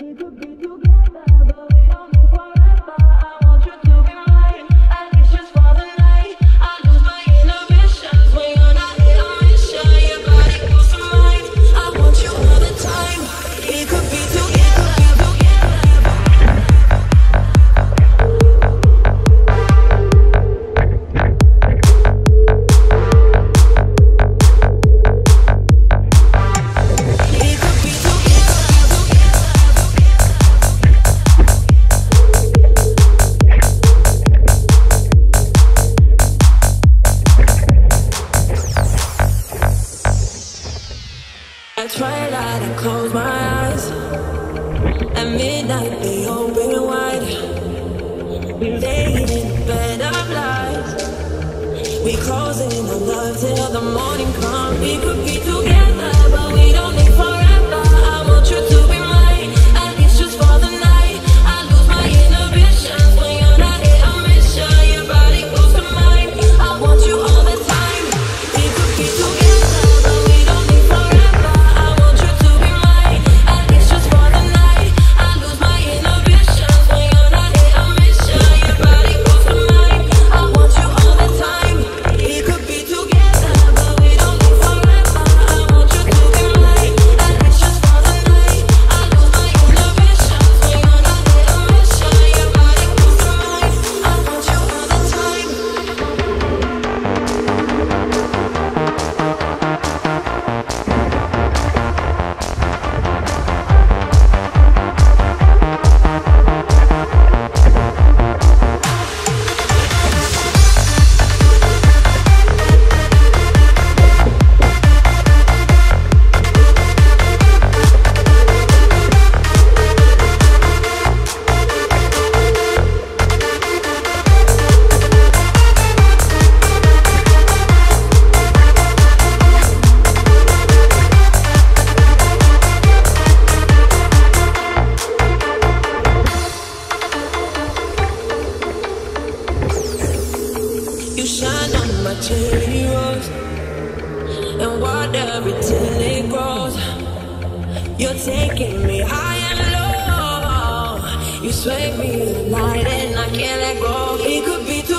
It could be together, but we don't. twilight, I close my eyes. At midnight, they open wide. We lay in bed of lies. We closing our love till the morning comes. We could be together, but we don't need. You shine on my cherry rose and water it till it grows. You're taking me high and low. You sway me light and I can't let go. It could be too.